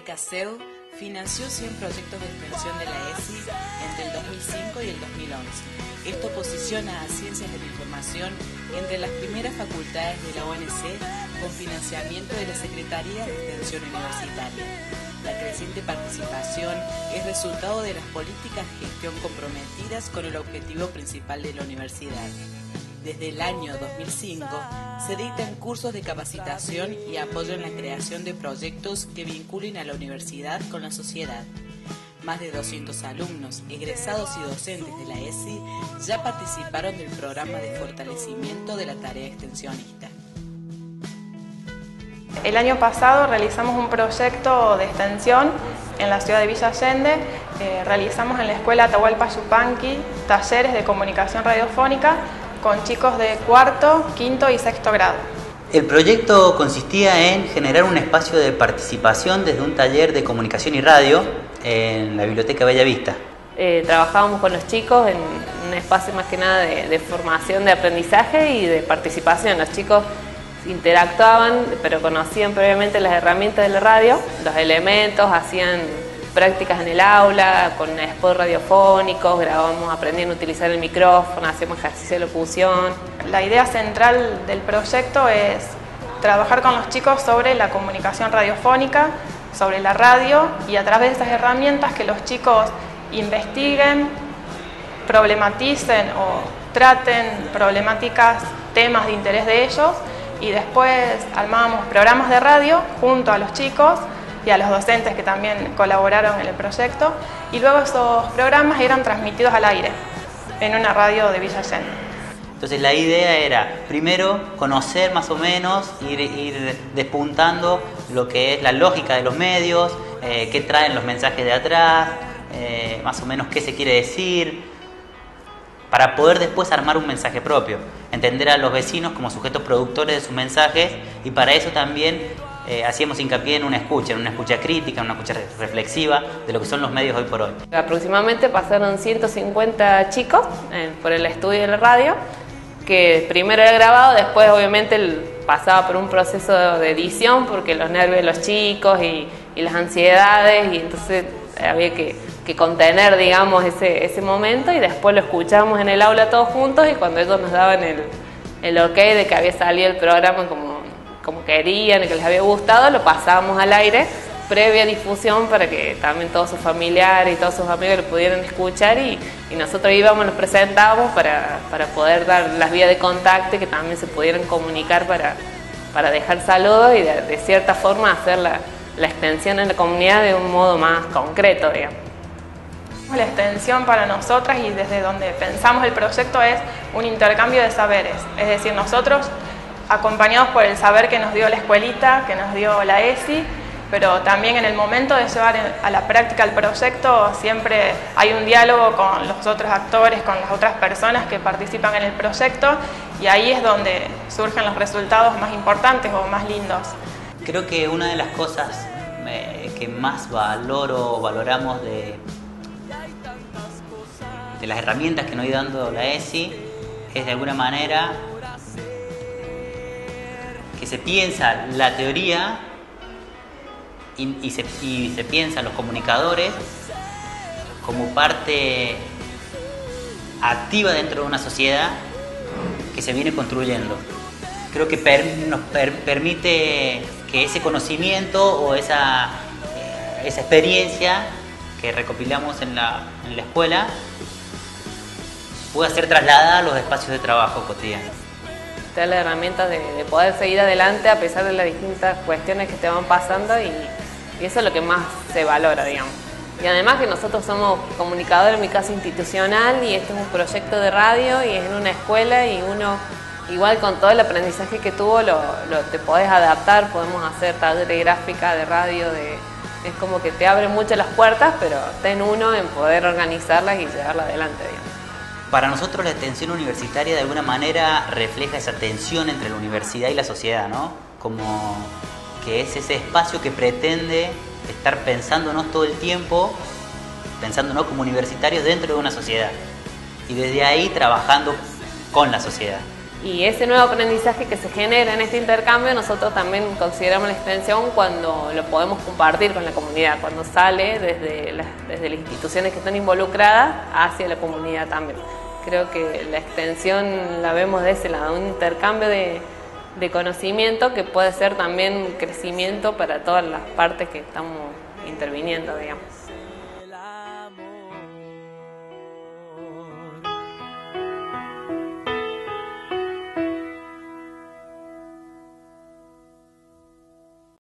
beca CEU financió 100 proyectos de extensión de la ESI entre el 2005 y el 2011. Esto posiciona a Ciencias de la Información entre las primeras facultades de la ONC con financiamiento de la Secretaría de Extensión Universitaria. La creciente participación es resultado de las políticas de gestión comprometidas con el objetivo principal de la universidad. Desde el año 2005 se dictan cursos de capacitación y apoyo en la creación de proyectos que vinculen a la universidad con la sociedad. Más de 200 alumnos, egresados y docentes de la ESI ya participaron del programa de fortalecimiento de la tarea extensionista. El año pasado realizamos un proyecto de extensión en la ciudad de Villa Allende. Eh, realizamos en la escuela Atahualpa Yupanqui talleres de comunicación radiofónica con chicos de cuarto, quinto y sexto grado. El proyecto consistía en generar un espacio de participación desde un taller de comunicación y radio en la Biblioteca Bella Vista. Eh, trabajábamos con los chicos en un espacio más que nada de, formación, de aprendizaje y de participación. Los chicos interactuaban, pero conocían previamente las herramientas de la radio, los elementos, hacían prácticas en el aula, con spots radiofónicos, grabamos aprendiendo a utilizar el micrófono, hacemos ejercicio de locución. La idea central del proyecto es trabajar con los chicos sobre la comunicación radiofónica, sobre la radio y a través de esas herramientas que los chicos investiguen, problematicen o traten problemáticas, temas de interés de ellos y después armábamos programas de radio junto a los chicos y a los docentes que también colaboraron en el proyecto y luego esos programas eran transmitidos al aire en una radio de Villa. Entonces la idea era primero conocer más o menos, ir, despuntando lo que es la lógica de los medios, eh, qué traen los mensajes de atrás, eh, más o menos qué se quiere decir, para poder después armar un mensaje propio, entender a los vecinos como sujetos productores de sus mensajes y para eso también eh, hacíamos hincapié en una escucha, en una escucha crítica, en una escucha reflexiva de lo que son los medios hoy por hoy. Aproximadamente pasaron 150 chicos eh, por el estudio de la radio, que primero era grabado, después obviamente pasaba por un proceso de edición porque los nervios de los chicos y, las ansiedades y entonces había que, contener, digamos, ese, ese momento y después lo escuchamos en el aula todos juntos y cuando ellos nos daban el, el ok de que había salido el programa como como querían y que les había gustado, lo pasábamos al aire previa difusión para que también todos sus familiares y todos sus amigos lo pudieran escuchar y, nosotros íbamos, nos presentábamos para, poder dar las vías de contacto y que también se pudieran comunicar para, para dejar saludos y de, cierta forma hacer la, la, extensión en la comunidad de un modo más concreto, digamos. La extensión para nosotras y desde donde pensamos el proyecto es un intercambio de saberes, es decir, nosotros acompañados por el saber que nos dio la escuelita, que nos dio la ESI, pero también en el momento de llevar a la práctica el proyecto siempre hay un diálogo con los otros actores, con las otras personas que participan en el proyecto y ahí es donde surgen los resultados más importantes o más lindos. Creo que una de las cosas que más valoro o valoramos de, de las herramientas que nos ha dando la ESI es de alguna manera se piensa la teoría y, se, y se piensa los comunicadores como parte activa dentro de una sociedad que se viene construyendo. Creo que nos permite que ese conocimiento o esa, eh, esa experiencia que recopilamos en la, en la escuela pueda ser trasladada a los espacios de trabajo cotidianos te da la herramienta de, poder seguir adelante a pesar de las distintas cuestiones que te van pasando y, eso es lo que más se valora, digamos. Y además que nosotros somos comunicadores en mi caso institucional y este es un proyecto de radio y es en una escuela y uno igual con todo el aprendizaje que tuvo lo, te podés adaptar, podemos hacer taller gráfica, de radio, de, es como que te abre mucho las puertas, pero ten uno en poder organizarlas y llevarlas adelante, digamos. Para nosotros la extensión universitaria de alguna manera refleja esa tensión entre la universidad y la sociedad, ¿no? Como que es ese espacio que pretende estar pensándonos todo el tiempo, pensándonos como universitarios dentro de una sociedad y desde ahí trabajando con la sociedad. Y ese nuevo aprendizaje que se genera en este intercambio, nosotros también consideramos la extensión cuando lo podemos compartir con la comunidad, cuando sale desde las, desde las instituciones que están involucradas hacia la comunidad también. Creo que la extensión la vemos de ese lado, un intercambio de, de conocimiento que puede ser también crecimiento para todas las partes que estamos interviniendo, digamos.